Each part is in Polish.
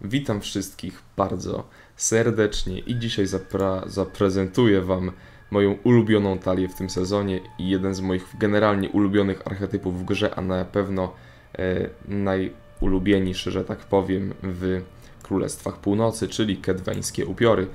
Witam wszystkich bardzo serdecznie i dzisiaj zaprezentuję Wam moją ulubioną talię w tym sezonie i jeden z moich generalnie ulubionych archetypów w grze, a na pewno e, najulubieńszy, że tak powiem, w Królestwach Północy, czyli kedweńskie upiory.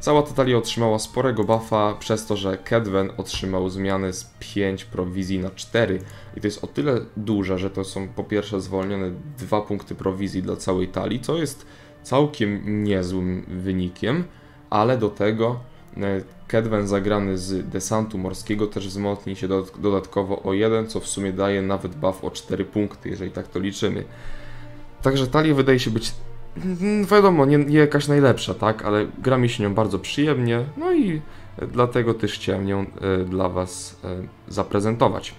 Cała ta talia otrzymała sporego buffa przez to, że Kedwen otrzymał zmianę z 5 prowizji na 4 i to jest o tyle duże, że to są po pierwsze zwolnione 2 punkty prowizji dla całej talii, co jest całkiem niezłym wynikiem, ale do tego e, Kedwen zagrany z desantu morskiego też wzmocni się dodatkowo o 1, co w sumie daje nawet buff o 4 punkty, jeżeli tak to liczymy. Także talia wydaje się być wiadomo, nie, nie jakaś najlepsza, tak, ale gra mi się nią bardzo przyjemnie, no i dlatego też chciałem ją e, dla Was e, zaprezentować.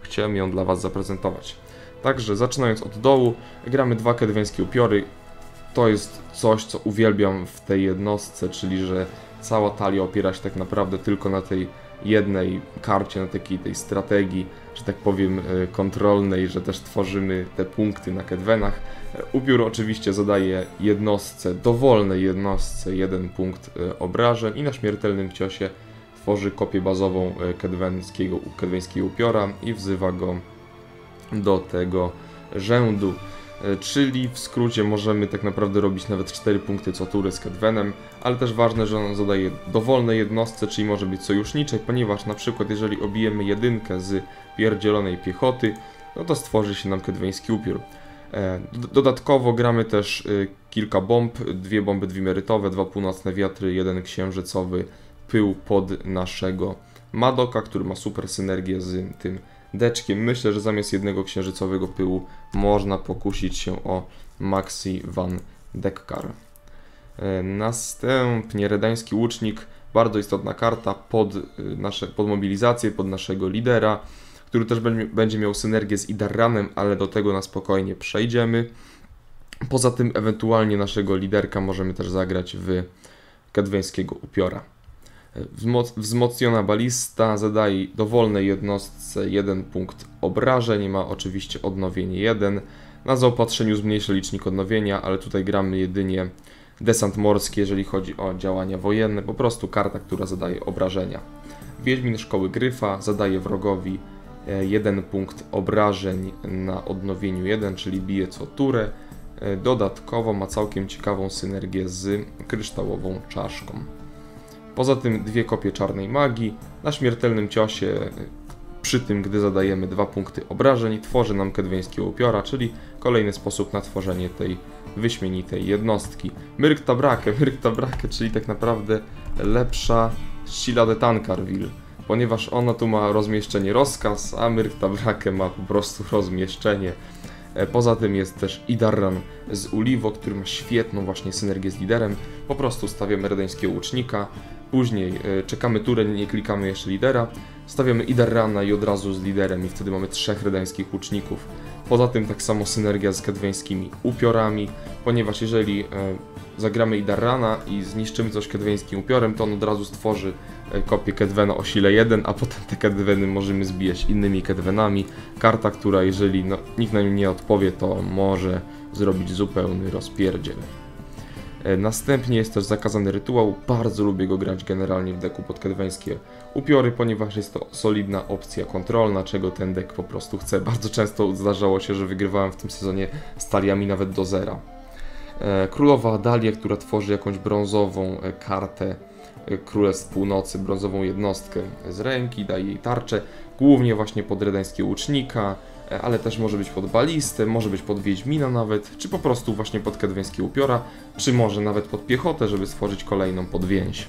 Chciałem ją dla Was zaprezentować. Także zaczynając od dołu, gramy dwa kedweńskie upiory. To jest coś, co uwielbiam w tej jednostce, czyli że cała talia opiera się tak naprawdę tylko na tej jednej karcie, na takiej tej strategii, że tak powiem, e, kontrolnej, że też tworzymy te punkty na kedwenach. E, upiór oczywiście zadaje jednostce, dowolnej jednostce, jeden punkt e, obrażeń i na śmiertelnym ciosie tworzy kopię bazową kedweńskiego, kedweńskiego upiora i wzywa go do tego rzędu. E, czyli w skrócie możemy tak naprawdę robić nawet 4 punkty co tury z Kedwenem, ale też ważne, że on zadaje dowolne jednostce, czyli może być sojuszniczej, ponieważ na przykład jeżeli obijemy jedynkę z pierdzielonej piechoty, no to stworzy się nam kedweński upiór. E, dodatkowo gramy też e, kilka bomb, dwie bomby dwimerytowe, dwa północne wiatry, jeden księżycowy pył pod naszego Madoka, który ma super synergię z tym deczkiem. Myślę, że zamiast jednego księżycowego pyłu można pokusić się o Maxi Van Dekkar. E, następnie redański łucznik, bardzo istotna karta pod, e, nasze, pod mobilizację, pod naszego lidera, który też będzie miał synergię z Idarranem, ale do tego na spokojnie przejdziemy. Poza tym ewentualnie naszego liderka możemy też zagrać w kadweńskiego upiora. Wzmocniona balista zadaje dowolnej jednostce 1 punkt obrażeń, ma oczywiście odnowienie 1. Na zaopatrzeniu zmniejsza licznik odnowienia, ale tutaj gramy jedynie desant morski, jeżeli chodzi o działania wojenne, po prostu karta, która zadaje obrażenia. Wiedźmin Szkoły Gryfa zadaje wrogowi 1 e, punkt obrażeń na odnowieniu 1, czyli bije co turę. E, dodatkowo ma całkiem ciekawą synergię z kryształową czaszką. Poza tym dwie kopie czarnej magii. Na śmiertelnym ciosie, przy tym gdy zadajemy dwa punkty obrażeń, tworzy nam kedweńskiego upiora, czyli kolejny sposób na tworzenie tej wyśmienitej jednostki. Myrkta Brake, Myrkta Brake, czyli tak naprawdę lepsza Sila de Tancarville, ponieważ ona tu ma rozmieszczenie rozkaz, a Myrkta Brake ma po prostu rozmieszczenie E, poza tym jest też Idarran z Uliwo, który ma świetną właśnie synergię z liderem. Po prostu stawiamy redańskiego łucznika, później e, czekamy turę, nie klikamy jeszcze lidera, stawiamy Idarrana i od razu z liderem i wtedy mamy trzech redańskich łuczników. Poza tym tak samo synergia z kedweńskimi upiorami, ponieważ jeżeli e, zagramy Idarrana i zniszczymy coś kedweńskim upiorem, to on od razu stworzy E, kopię Kedwena o sile 1, a potem te Kedweny możemy zbijać innymi Kedwenami. Karta, która jeżeli no, nikt na nią nie odpowie, to może zrobić zupełny rozpierdziel. E, następnie jest też zakazany rytuał. Bardzo lubię go grać generalnie w deku pod kedweńskie upiory, ponieważ jest to solidna opcja kontrolna, czego ten dek po prostu chce. Bardzo często zdarzało się, że wygrywałem w tym sezonie staliami nawet do zera. E, królowa Adalia, która tworzy jakąś brązową kartę Królestw Północy brązową jednostkę z ręki, daje jej tarczę, głównie właśnie pod redańskiego łucznika, e, ale też może być pod balistę, może być pod wiedźmina nawet, czy po prostu właśnie pod kedweńskiego upiora, czy może nawet pod piechotę, żeby stworzyć kolejną podwięź.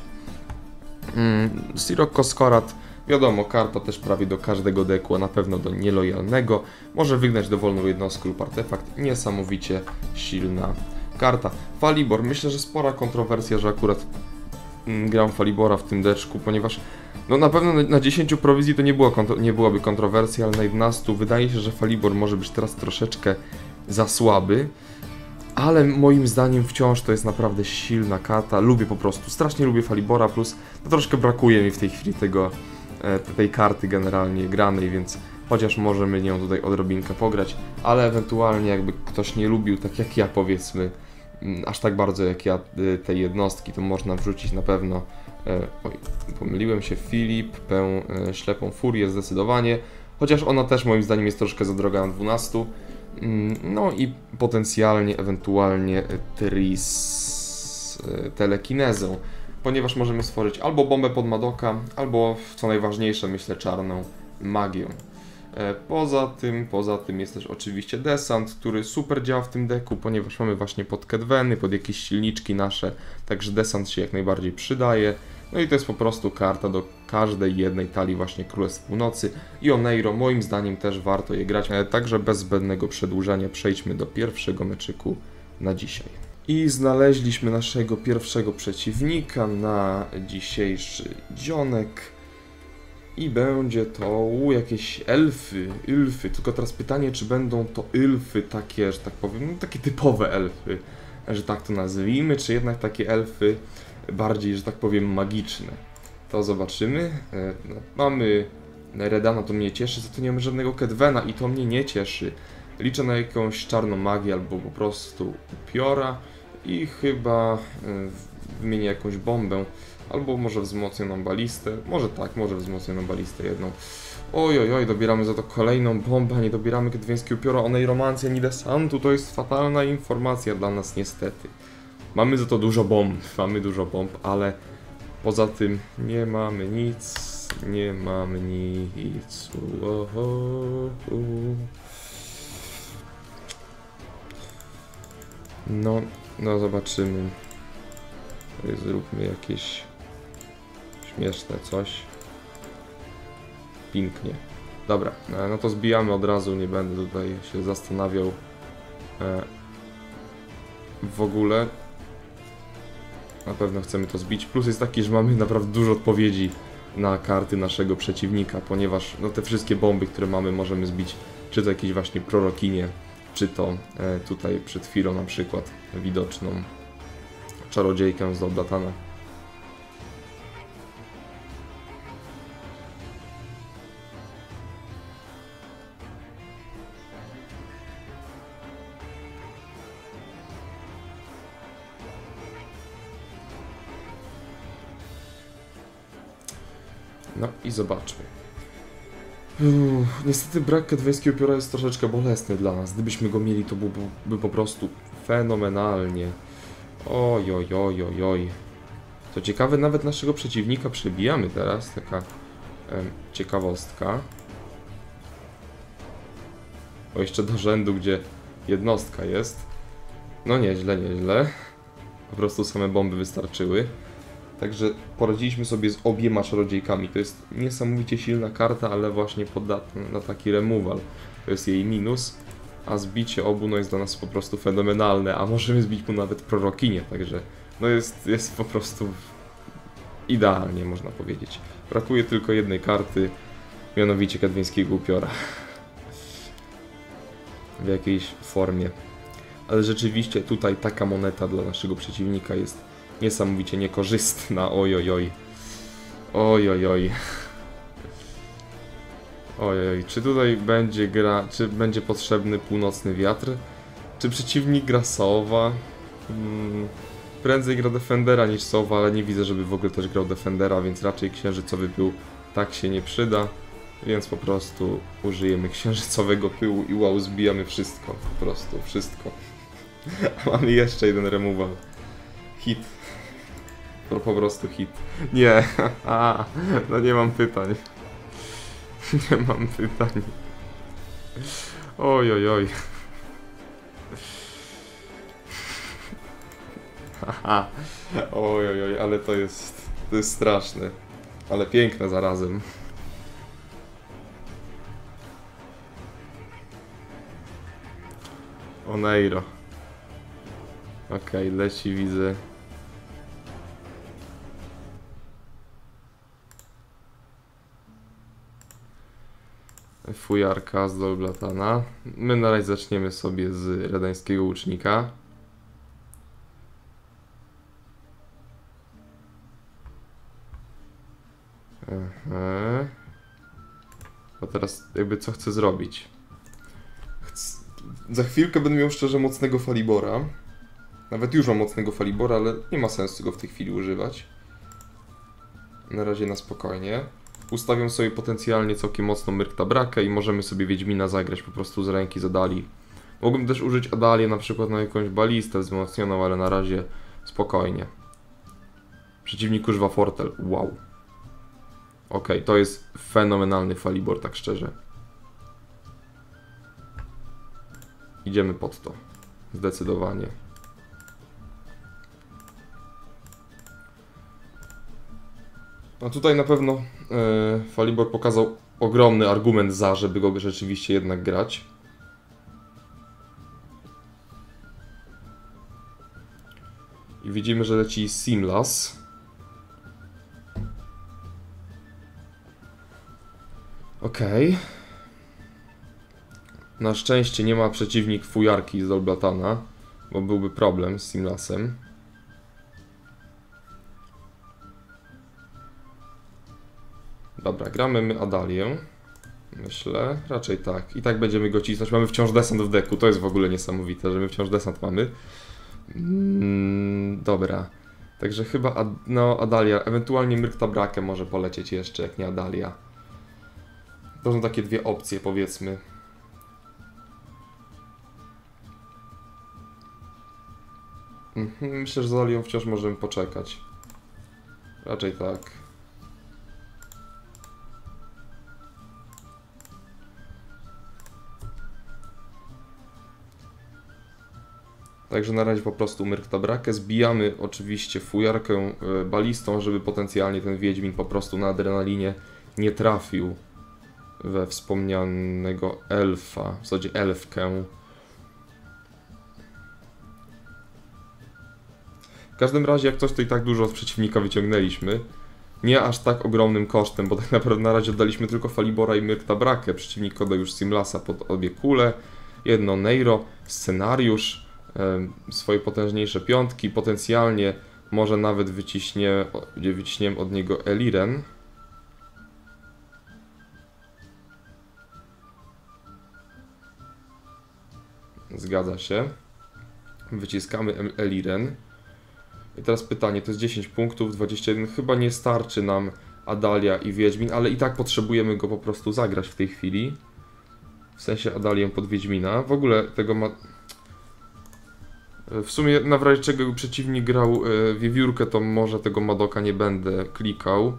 Mm, Sirocco Skorat, wiadomo, karta też prawie do każdego deku, a na pewno do nielojalnego, może wygnać dowolną jednostkę lub artefakt, niesamowicie silna karta. Falibor, myślę, że spora kontrowersja, że akurat Mm, gram Falibora w tym deczku, ponieważ no na pewno na 10 prowizji to nie, było, nie byłaby kontrowersja, ale na 11 wydaje się, że Falibor może być teraz troszeczkę za słaby. Ale moim zdaniem wciąż to jest naprawdę silna karta. Lubię po prostu, strasznie lubię Falibora, plus no troszkę brakuje mi w tej chwili tego, e, tej karty generalnie granej, więc chociaż możemy nią tutaj odrobinkę pograć, ale ewentualnie jakby ktoś nie lubił, tak jak ja powiedzmy, aż tak bardzo jak ja y, tej jednostki, to można wrzucić na pewno. E, oj, pomyliłem się, Filip, pę, e, ślepą furię zdecydowanie, chociaż ona też moim zdaniem jest troszkę za droga na 12. Mm, No i potencjalnie, ewentualnie Tris e, telekinezą, ponieważ możemy stworzyć albo bombę pod Madoka, albo co najważniejsze, myślę, czarną magię. E, Poza tym, poza tym jest też oczywiście desant, który super działa w tym deku, ponieważ mamy właśnie pod kedweny, pod jakieś silniczki nasze, także desant się jak najbardziej przydaje. No i to jest po prostu karta do każdej jednej talii właśnie Królestw Północy i Oneiro moim zdaniem też warto je grać, E, także bez zbędnego przedłużania przejdźmy do pierwszego meczyku na dzisiaj. I znaleźliśmy naszego pierwszego przeciwnika na dzisiejszy dzionek. I będzie to u, jakieś elfy, elfy. Tylko teraz pytanie, czy będą to elfy takie, że tak powiem, no, takie typowe elfy, że tak to nazwijmy, czy jednak takie elfy bardziej, że tak powiem, magiczne. To zobaczymy. E, No, mamy Redana, to mnie cieszy, za to nie mamy żadnego Kedwena i to mnie nie cieszy. Liczę na jakąś czarną magię albo po prostu upiora i chyba e, wymienię jakąś bombę. Albo może wzmocnioną balistę. Może tak, może wzmocnioną balistę jedną. Oj, oj, oj, dobieramy za to kolejną bombę, nie dobieramy kedweńskiego upiora onej romancji, ani desantu. To jest fatalna informacja dla nas niestety. Mamy za to dużo bomb, mamy dużo bomb, ale poza tym nie mamy nic, nie mamy nic. Uoho. No, no zobaczymy. Zróbmy jakieś śmieszne coś. Pięknie. Dobra, e, no to zbijamy od razu, nie będę tutaj się zastanawiał e, w ogóle. Na pewno chcemy to zbić. Plus jest taki, że mamy naprawdę dużo odpowiedzi na karty naszego przeciwnika, ponieważ no, te wszystkie bomby, które mamy, możemy zbić, czy to jakieś właśnie prorokinie, czy to e, tutaj przed chwilą na przykład widoczną czarodziejkę z Oblatana. I zobaczmy. Uff, niestety brak kedweńskiego pióra jest troszeczkę bolesny dla nas. Gdybyśmy go mieli, to byłby by po prostu fenomenalnie. Oj, oj, oj, oj, oj. Co ciekawe, nawet naszego przeciwnika przebijamy teraz. Taka em, ciekawostka. O, jeszcze do rzędu, gdzie jednostka jest. No nieźle, nieźle. Po prostu same bomby wystarczyły. Także poradziliśmy sobie z obiema czarodziejkami. To jest niesamowicie silna karta, ale właśnie podatna na taki removal. To jest jej minus. A zbicie obu no jest dla nas po prostu fenomenalne, a możemy zbić mu nawet prorokinię, także no jest, jest po prostu idealnie można powiedzieć. Brakuje tylko jednej karty, mianowicie kadwińskiego upiora. W jakiejś formie. Ale rzeczywiście tutaj taka moneta dla naszego przeciwnika jest niesamowicie niekorzystna. Oj, oj, oj. Oj, oj, oj. Ojej, czy tutaj będzie gra, czy będzie potrzebny północny wiatr? Czy przeciwnik gra Sowa? Hmm, prędzej gra Defendera niż Sowa, ale nie widzę, żeby w ogóle też grał Defendera, więc raczej księżycowy pył tak się nie przyda. Więc po prostu użyjemy księżycowego pyłu i wow, zbijamy wszystko. Po prostu, wszystko. Mamy jeszcze jeden removal. Hit. To po prostu hit. Nie, a, no nie mam pytań. Nie mam pytań. Oj, oj, oj. Oj, oj, oj, ale to jest, to jest straszne. Ale piękne zarazem. Oneiro. Okej, leci, widzę. Fujarka z Dolblatana. My na razie zaczniemy sobie z redańskiego łucznika. Aha. A teraz jakby co chcę zrobić? Chc- Za chwilkę będę miał szczerze mocnego Falibora. Nawet już mam mocnego Falibora, ale nie ma sensu go w tej chwili używać. Na razie na spokojnie. Ustawiam sobie potencjalnie całkiem mocno Myrkta Brakę i możemy sobie Wiedźmina zagrać po prostu z ręki z Adali. Mógłbym też użyć Adalię na przykład na jakąś balistę wzmocnioną, ale na razie spokojnie. Przeciwnik używa Fortel. Wow. Okej, to jest fenomenalny Falibor, tak szczerze. Idziemy pod to. Zdecydowanie. A tutaj na pewno e, Falibor pokazał ogromny argument za, żeby go rzeczywiście jednak grać. I widzimy, że leci Simlas. Okay. Na szczęście nie ma przeciwnik fujarki z Olblatana, bo byłby problem z Simlasem. Dobra, gramy my Adalię. Myślę, raczej tak. I tak będziemy go cisnąć. Mamy wciąż desant w deku. To jest w ogóle niesamowite, że my wciąż desant mamy. Mm, dobra. Także chyba ad, no, Adalia, ewentualnie Myrkta Brakę może polecieć jeszcze, jak nie Adalia. To są takie dwie opcje, powiedzmy. Mhm, myślę, że z Adalią wciąż możemy poczekać. Raczej tak. Także na razie po prostu Myrkta Brakę. Zbijamy oczywiście fujarkę e, balistą, żeby potencjalnie ten Wiedźmin po prostu na adrenalinie nie trafił we wspomnianego elfa, w zasadzie elfkę. W każdym razie, jak coś, to i tak dużo od przeciwnika wyciągnęliśmy. Nie aż tak ogromnym kosztem, bo tak naprawdę na razie oddaliśmy tylko Falibora i Myrkta Brakę. Przeciwnik oddał już Simlasa pod obie kule, jedno Neiro, scenariusz, swoje potężniejsze piątki, potencjalnie może nawet wyciśnie, wyciśniem od niego Eliren. Zgadza się. Wyciskamy Eliren. I teraz pytanie, to jest 10 punktów, 21. Chyba nie starczy nam Adalia i Wiedźmin, ale i tak potrzebujemy go po prostu zagrać w tej chwili. W sensie Adalię pod Wiedźmina. W ogóle tego ma... W sumie na razie czego przeciwnik grał e, wiewiórkę, to może tego Madoka nie będę klikał.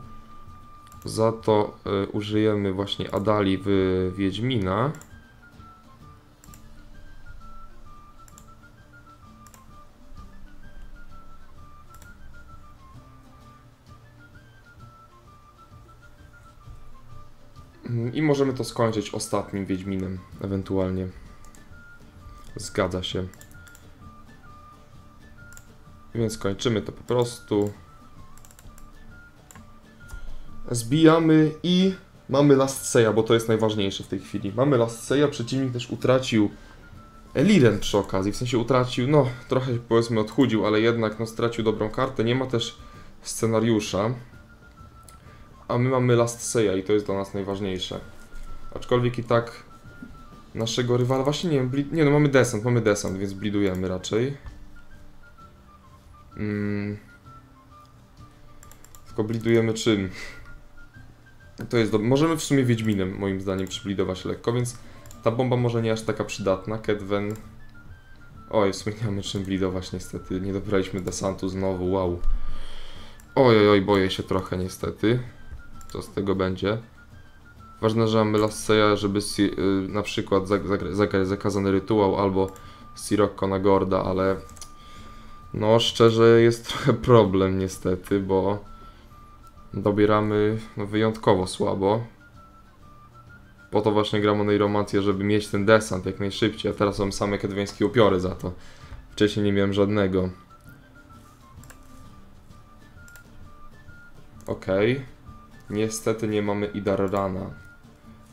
Za to e, użyjemy właśnie Adali w Wiedźmina. Mhm, I możemy to skończyć ostatnim Wiedźminem, ewentualnie. Zgadza się. Więc kończymy to po prostu. Zbijamy i mamy Last Seja, bo to jest najważniejsze w tej chwili. Mamy Last Seja, przeciwnik też utracił Eliren przy okazji, w sensie utracił, no trochę powiedzmy odchudził, ale jednak no stracił dobrą kartę. Nie ma też scenariusza, a my mamy Last Seja i to jest dla nas najważniejsze. Aczkolwiek i tak naszego rywala, właśnie nie wiem, nie no mamy desant, mamy desant, więc blidujemy raczej. Mm. Tylko czym? To jest dobre. Możemy w sumie Wiedźminem, moim zdaniem, przyblidować lekko, więc ta bomba może nie aż taka przydatna. Kedwen... Oj, w sumie nie mamy czym blidować niestety. Nie dobraliśmy desantu znowu, wow. Oj, oj, oj, boję się trochę niestety. Co z tego będzie. Ważne, że mamy Lasseya, żeby si y, na przykład zakazany rytuał albo Sirocco na Gorda, ale no szczerze jest trochę problem niestety, bo dobieramy no, wyjątkowo słabo. Po to właśnie gram o Neiromację, żeby mieć ten desant jak najszybciej, a teraz mam same kedweńskie upiory za to. Wcześniej nie miałem żadnego. Okej. Okay. Niestety nie mamy Idarrana,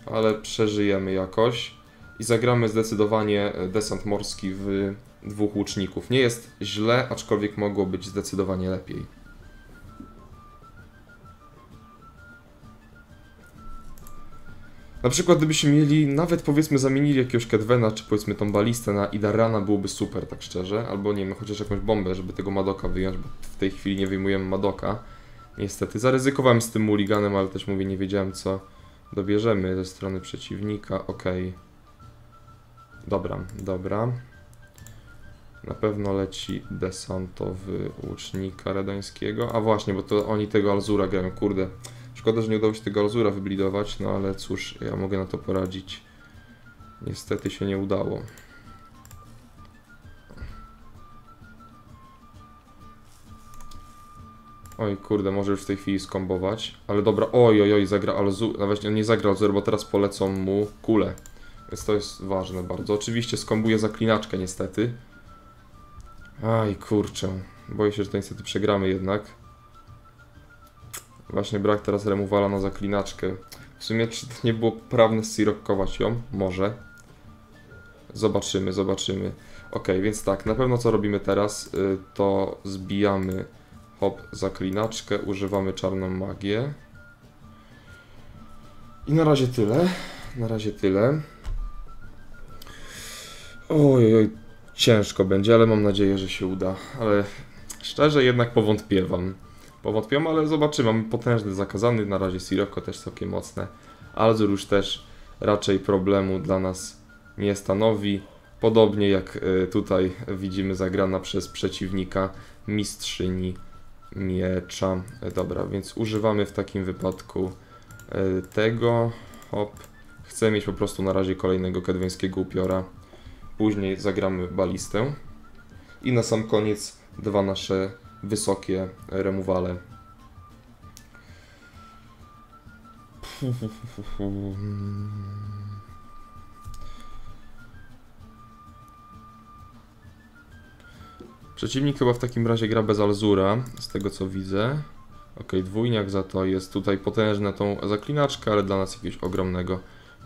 ale przeżyjemy jakoś i zagramy zdecydowanie desant morski w dwóch łuczników. Nie jest źle, aczkolwiek mogło być zdecydowanie lepiej. Na przykład gdybyśmy mieli, nawet powiedzmy zamienili jakiegoś Kedwena, czy powiedzmy tą balistę na Idarana byłoby super, tak szczerze. Albo nie wiem, chociaż jakąś bombę, żeby tego Madoka wyjąć, bo w tej chwili nie wyjmujemy Madoka. Niestety, zaryzykowałem z tym mulliganem, ale też mówię, nie wiedziałem co dobierzemy ze strony przeciwnika. Okej. Dobra, dobra. Na pewno leci desantowy łucznika redańskiego. A właśnie, bo to oni tego Alzura grają, kurde. Szkoda, że nie udało się tego Alzura wyblidować, no ale cóż, ja mogę na to poradzić. Niestety się nie udało. Oj, kurde, może już w tej chwili skombować. Ale dobra, oj, oj, oj, zagra Alzur. Nawet nie zagra Alzur, bo teraz polecą mu kule. Więc to jest ważne bardzo. Oczywiście skombuje zaklinaczkę niestety. Aj, kurczę. Boję się, że to niestety przegramy jednak. Właśnie brak teraz remuwala na zaklinaczkę. W sumie czy to nie było prawne sirokkować ją? Może. Zobaczymy, zobaczymy. Ok, więc tak, na pewno co robimy teraz, y, to zbijamy hop zaklinaczkę, używamy czarną magię. I na razie tyle. Na razie tyle. Oj, oj, ciężko będzie, ale mam nadzieję, że się uda. Ale szczerze jednak powątpiewam. Powątpiam, ale zobaczymy. Mamy potężny zakazany, na razie Sirocco też całkiem mocne. Alzur już też raczej problemu dla nas nie stanowi. Podobnie jak y, tutaj widzimy zagrana przez przeciwnika mistrzyni miecza. Dobra, więc używamy w takim wypadku e, tego. Hop. Chcę mieć po prostu na razie kolejnego kedweńskiego upiora. Później zagramy balistę. I na sam koniec dwa nasze wysokie remuwale. Przeciwnik chyba w takim razie gra bez Alzura, z tego co widzę. Ok, dwójniak za to jest tutaj potężna tą zaklinaczka, ale dla nas jakiegoś ogromnego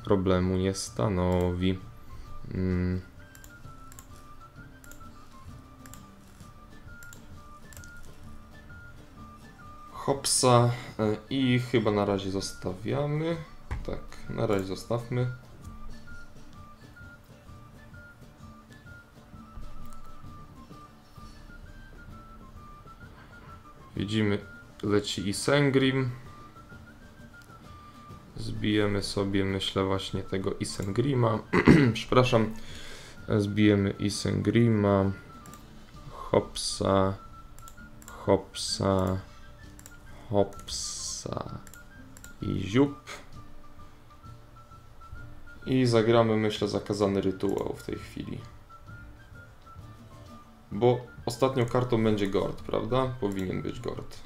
problemu nie stanowi. Mm. Hopsa e, i chyba na razie zostawiamy. Tak, na razie zostawmy. Widzimy, leci i Sengrim. Zbijemy sobie, myślę, właśnie tego Isengrima. Przepraszam. Zbijemy Isengrima. Hopsa. Hopsa. Hopsa. I ziup. I zagramy, myślę, zakazany rytuał w tej chwili. Bo ostatnią kartą będzie Gord, prawda? Powinien być Gord.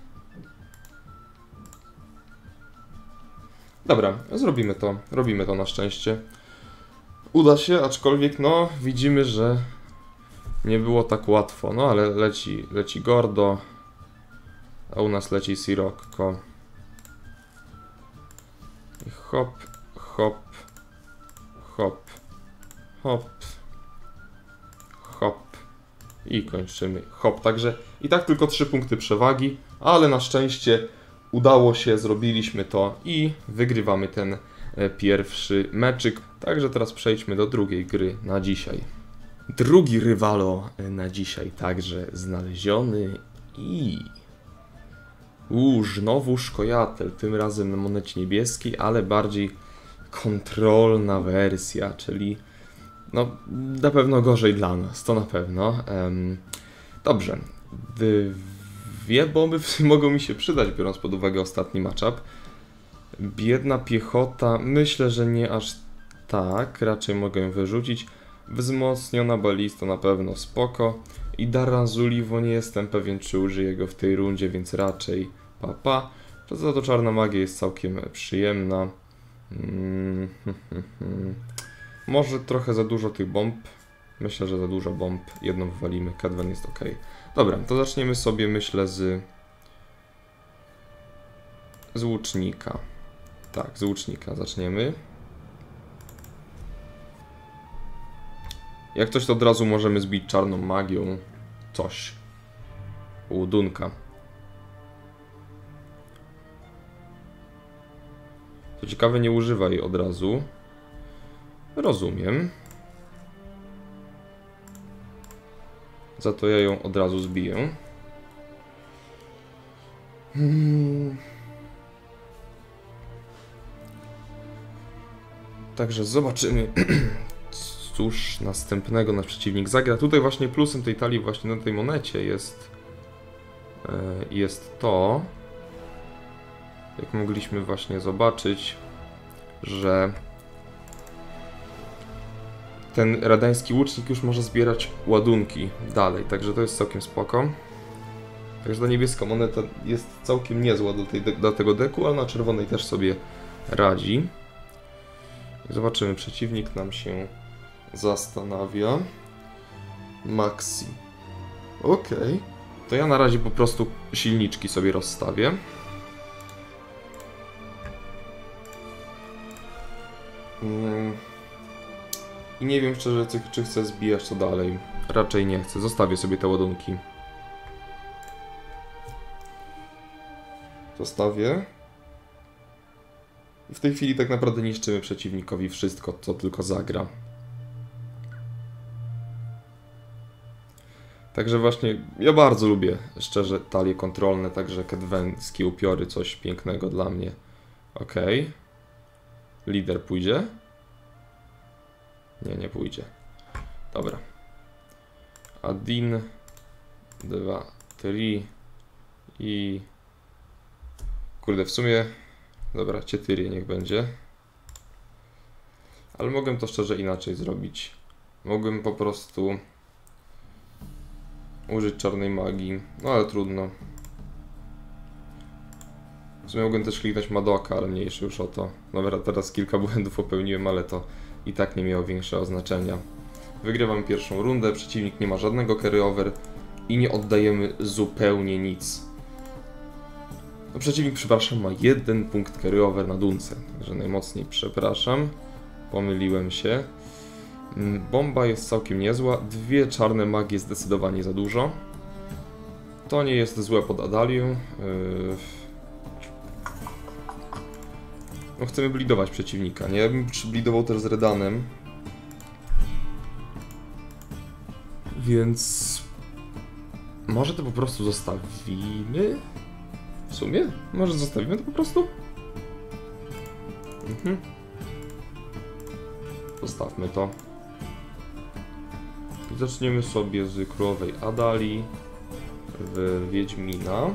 Dobra, zrobimy to. Robimy to na szczęście. Uda się, aczkolwiek no, widzimy, że nie było tak łatwo. No ale leci, leci Gordo, a u nas leci Sirocco. I hop, hop, hop, hop, hop i kończymy hop. Także i tak tylko 3 punkty przewagi, ale na szczęście udało się, zrobiliśmy to i wygrywamy ten e, pierwszy meczyk. Także teraz przejdźmy do drugiej gry na dzisiaj. Drugi rywalo e, na dzisiaj także znaleziony i... Uuu, znowu szkojatel, tym razem na monecie niebieskiej, ale bardziej kontrolna wersja, czyli no na pewno gorzej dla nas, to na pewno. Em, dobrze, dwie bomby mogą mi się przydać, biorąc pod uwagę ostatni matchup. Biedna piechota, myślę, że nie aż tak, raczej mogę ją wyrzucić. Wzmocniona balista na pewno spoko. I Daranzuliwo nie jestem pewien, czy użyję go w tej rundzie, więc raczej papa. To za to czarna magia jest całkiem przyjemna. Mm, Może trochę za dużo tych bomb. Myślę, że za dużo bomb. Jedną wywalimy. Kadwen jest ok. Dobra, to zaczniemy sobie, myślę, z... Z łucznika. Tak, z łucznika zaczniemy. Jak coś, to od razu możemy zbić czarną magią. Coś. U Co ciekawe, nie używa jej od razu. Rozumiem. Za to ja ją od razu zbiję. Hmm. Także zobaczymy, cóż następnego nasz przeciwnik zagra. Tutaj właśnie plusem tej talii właśnie na tej monecie jest e, jest to, jak mogliśmy właśnie zobaczyć, że ten radański łucznik już może zbierać ładunki dalej, także to jest całkiem spoko. Także ta niebieska moneta jest całkiem niezła do, tej, do tego deku, ale na czerwonej też sobie radzi. Zobaczymy, przeciwnik nam się zastanawia. Maxi. Okej. Okay. To ja na razie po prostu silniczki sobie rozstawię. I nie wiem szczerze, czy chcę zbijać to dalej. Raczej nie chcę. Zostawię sobie te ładunki. Zostawię. I w tej chwili tak naprawdę niszczymy przeciwnikowi wszystko, co tylko zagra. Także właśnie, ja bardzo lubię, szczerze, talie kontrolne, także kedwenskie upiory, coś pięknego dla mnie. Ok. Lider pójdzie? Nie, nie pójdzie. Dobra. Adin. Dwa, trzy. I... Kurde, w sumie... Dobra, Cietyrie niech będzie. Ale mogłem to szczerze inaczej zrobić. Mogłem po prostu użyć czarnej magii, no ale trudno. W sumie mogłem też kliknąć Madoka, ale mniejszy już o to. Dobra, teraz kilka błędów popełniłem, ale to i tak nie miało większego znaczenia. Wygrywamy pierwszą rundę, przeciwnik nie ma żadnego carry-over i nie oddajemy zupełnie nic. No, przeciwnik, przepraszam, ma jeden punkt carry-over na dunce, także najmocniej przepraszam, pomyliłem się. Mm, bomba jest całkiem niezła, dwie czarne magie zdecydowanie za dużo. To nie jest złe pod Adalią. Yy, no chcemy blidować przeciwnika, nie? Ja bym blidował też z Redanem. Więc... Może to po prostu zostawimy? W sumie? Może zostawimy to po prostu? Mhm. Zostawmy to. Zaczniemy sobie z królowej Adali w Wiedźmina.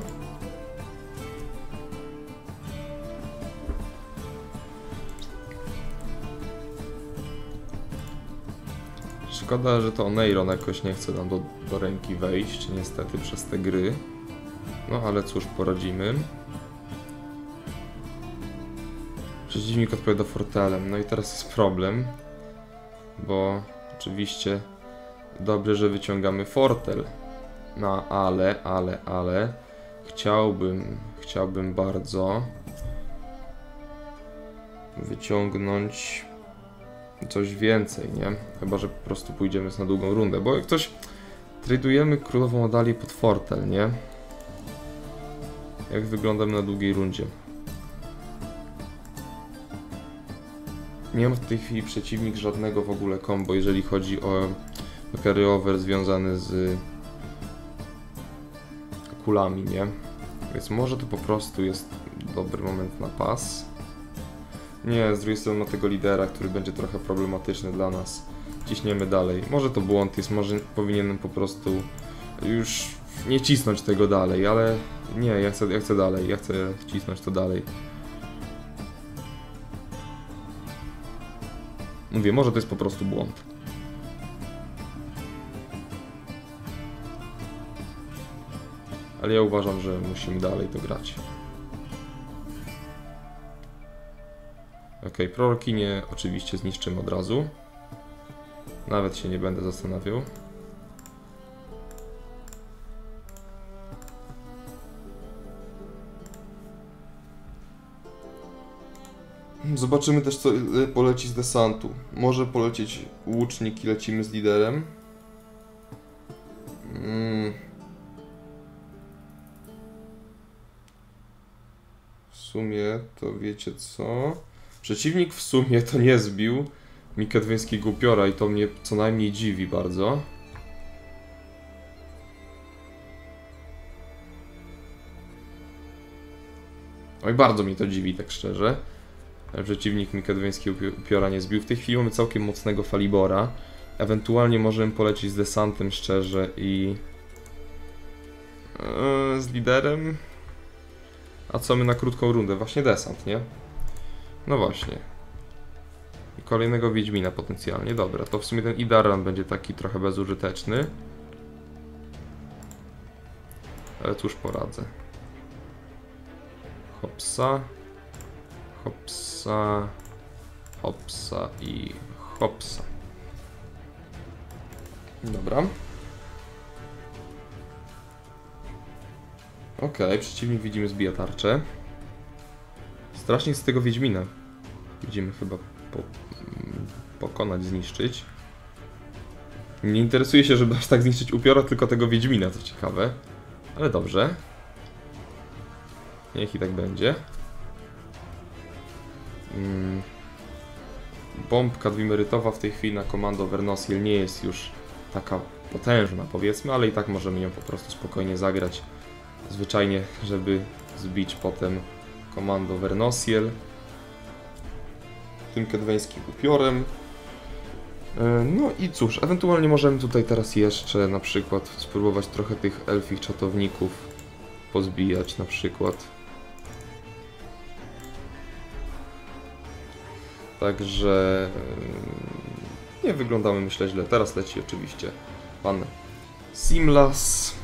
Szkoda, że to Oneiron jakoś nie chce nam do, do ręki wejść, niestety, przez te gry. No ale cóż, poradzimy. Przeciwnik odpowiada fortelem. No i teraz jest problem, bo oczywiście dobrze, że wyciągamy fortel. No ale, ale, ale chciałbym, chciałbym bardzo wyciągnąć coś więcej, nie? Chyba, że po prostu pójdziemy na długą rundę, bo jak ktoś tradujemy królową Adalię pod fortel, nie? Jak wyglądamy na długiej rundzie? Nie mam w tej chwili przeciwnik żadnego w ogóle combo, jeżeli chodzi o carry-over związany z kulami, nie? Więc może to po prostu jest dobry moment na pas. Nie, z drugiej strony ma tego lidera, który będzie trochę problematyczny dla nas. Ciśniemy dalej. Może to błąd jest, może powinienem po prostu już nie cisnąć tego dalej, ale nie, ja chcę, ja chcę dalej, ja chcę wcisnąć to dalej. Mówię, może to jest po prostu błąd. Ale ja uważam, że musimy dalej to grać. Prorokinie oczywiście zniszczymy od razu. Nawet się nie będę zastanawiał. Zobaczymy też co poleci z desantu. Może polecieć łucznik i lecimy z liderem. Mm. W sumie to wiecie co? Przeciwnik w sumie to nie zbił Mikedwyńskiego upiora i to mnie co najmniej dziwi bardzo. Oj, bardzo mnie to dziwi, tak szczerze. Przeciwnik Mikedwyńskiego upiora nie zbił. W tej chwili mamy całkiem mocnego Falibora. Ewentualnie możemy polecić z desantem szczerze i... Eee, z liderem? A co my na krótką rundę? Właśnie desant, nie? No właśnie. I kolejnego Wiedźmina potencjalnie. Dobra, to w sumie ten Idaran będzie taki trochę bezużyteczny. Ale cóż poradzę. Hopsa. Hopsa. Hopsa i hopsa. Dobra. Okej, okay, przeciwnik widzimy zbija tarczę. Strasznie z tego Wiedźmina. Widzimy chyba po, pokonać, zniszczyć. Nie interesuje się, żeby aż tak zniszczyć upiora, tylko tego Wiedźmina, co ciekawe. Ale dobrze. Niech i tak będzie. Hmm. Bombka dwimerytowa w tej chwili na komando Vernosil nie jest już taka potężna, powiedzmy, ale i tak możemy ją po prostu spokojnie zagrać. Zwyczajnie, żeby zbić potem komando Vernosiel tym kedweńskim upiorem. E, no i cóż, ewentualnie możemy tutaj teraz jeszcze na przykład spróbować trochę tych elfich czatowników pozbijać na przykład. Także e, nie wyglądamy myślę źle. Teraz leci oczywiście pan Simlas.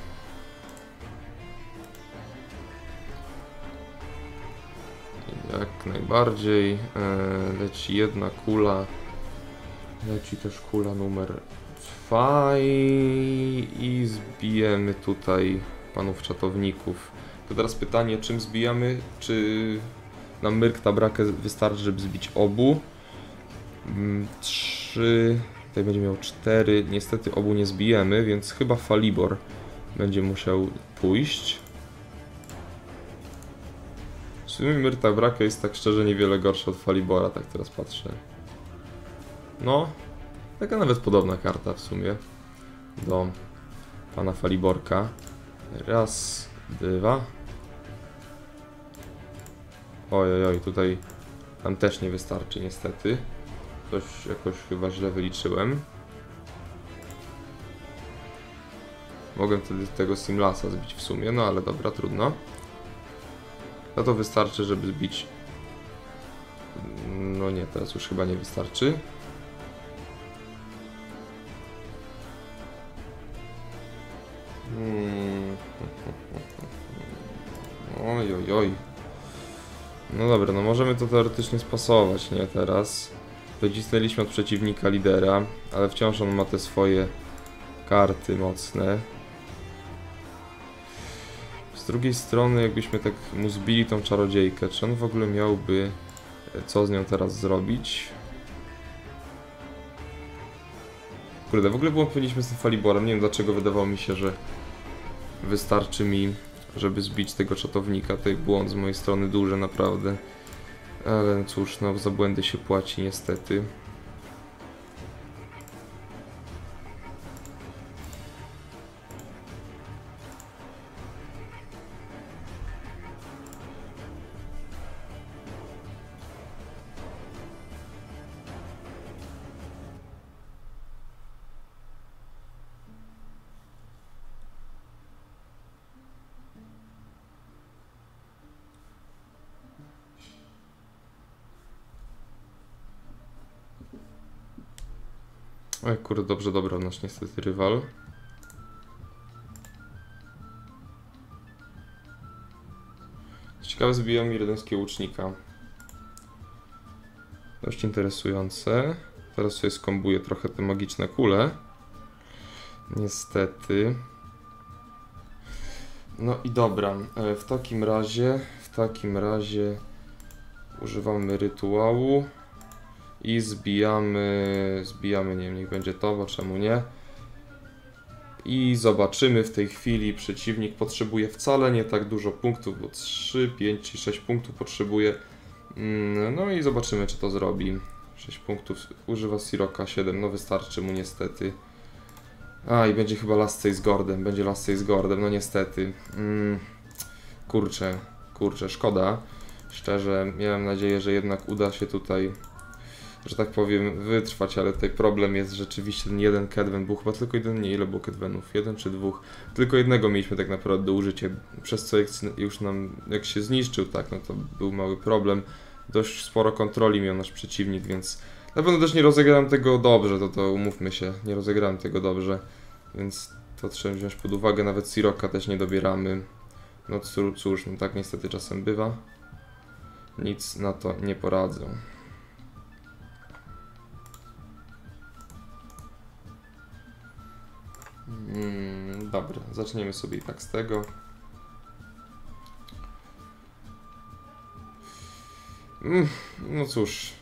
Jak najbardziej. E, leci jedna kula. Leci też kula numer 2 i zbijemy tutaj panów czatowników. To teraz pytanie, czym zbijamy? Czy nam Myrk Tabrakę wystarczy, żeby zbić obu? 3, mm, tutaj będzie miał 4. Niestety obu nie zbijemy, więc chyba Falibor będzie musiał pójść. W sumie Myrta Braka jest tak szczerze niewiele gorsza od Falibora, tak teraz patrzę. No, taka nawet podobna karta w sumie do pana Faliborka. Raz, dwa. Oj, oj, tutaj tam też nie wystarczy niestety. Coś jakoś chyba źle wyliczyłem. Mogłem wtedy tego Simlasa zbić w sumie, no ale dobra, trudno. No to wystarczy, żeby zbić... No nie, teraz już chyba nie wystarczy. Hmm. Oj, oj, oj. No dobra, no możemy to teoretycznie spasować, nie teraz. Wycisnęliśmy od przeciwnika lidera, ale wciąż on ma te swoje karty mocne. Z drugiej strony, jakbyśmy tak mu zbili tą czarodziejkę, czy on w ogóle miałby e, co z nią teraz zrobić? Kurde, w ogóle było powinniśmy z tym Faliborem. Nie wiem dlaczego wydawało mi się, że wystarczy mi, żeby zbić tego czatownika. Tutaj błąd z mojej strony duży, naprawdę. Ale cóż, no za błędy się płaci niestety. Kurde, dobrze, dobra, nasz niestety rywal. Ciekawe, zbiją mi redenskiego łucznika. Dość interesujące. Teraz sobie skombuję trochę te magiczne kule. Niestety. No i dobra, e, w takim razie, w takim razie używamy rytuału i zbijamy, zbijamy, nie wiem, niech będzie to, bo czemu nie. I zobaczymy w tej chwili, przeciwnik potrzebuje wcale nie tak dużo punktów, bo 3, 5 czy 6 punktów potrzebuje. Mm, No i zobaczymy, czy to zrobi. 6 punktów. Używa Siroka 7, no wystarczy mu niestety. A i będzie chyba Last z Gordem. Będzie Last z Gordem, no niestety. Mm, kurczę, kurczę, szkoda. Szczerze, miałem nadzieję, że jednak uda się tutaj, że tak powiem, wytrwać, ale tutaj problem jest rzeczywiście ten jeden Kedwen. Był chyba tylko jeden, nie, ile było Kedwenów? Jeden czy dwóch? Tylko jednego mieliśmy tak naprawdę do użycia, przez co już nam, jak się zniszczył, tak, no to był mały problem. Dość sporo kontroli miał nasz przeciwnik, więc na pewno też nie rozegrałem tego dobrze, to to umówmy się, nie rozegrałem tego dobrze, więc to trzeba wziąć pod uwagę, nawet Siroka też nie dobieramy. No cóż, no tak niestety czasem bywa. Nic na to nie poradzę. Mm, dobra, zaczniemy sobie i tak z tego. Mm, no cóż.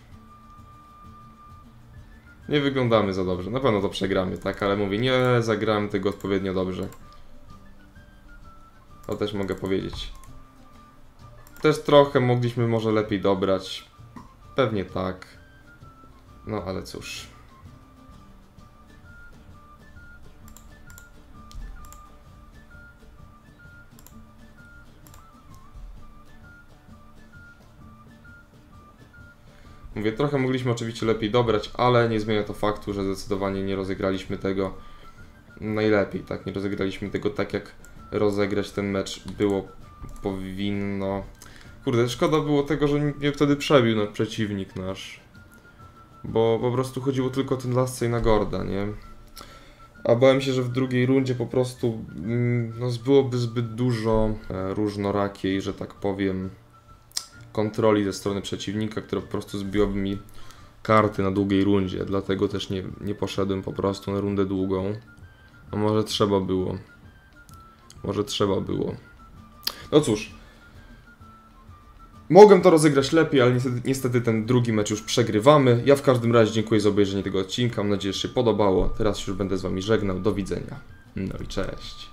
Nie wyglądamy za dobrze. Na pewno to przegramy, tak? Ale mówię, nie zagrałem tego odpowiednio dobrze. To też mogę powiedzieć. Też trochę mogliśmy może lepiej dobrać. Pewnie tak. No ale cóż. Mówię, trochę mogliśmy oczywiście lepiej dobrać, ale nie zmienia to faktu, że zdecydowanie nie rozegraliśmy tego najlepiej, tak? Nie rozegraliśmy tego tak, jak rozegrać ten mecz było powinno. Kurde, szkoda było tego, że mnie wtedy przebił na przeciwnik nasz. Bo po prostu chodziło tylko o ten Lascej na Gorda, nie? A bałem się, że w drugiej rundzie po prostu mm, no, byłoby zbyt dużo e, różnorakiej, że tak powiem, kontroli ze strony przeciwnika, która po prostu zbiłaby mi karty na długiej rundzie. Dlatego też nie, nie poszedłem po prostu na rundę długą. No może trzeba było. Może trzeba było. No cóż. Mogłem to rozegrać lepiej, ale niestety, niestety ten drugi mecz już przegrywamy. Ja w każdym razie dziękuję za obejrzenie tego odcinka. Mam nadzieję, że się podobało. Teraz już będę z Wami żegnał. Do widzenia. No i cześć.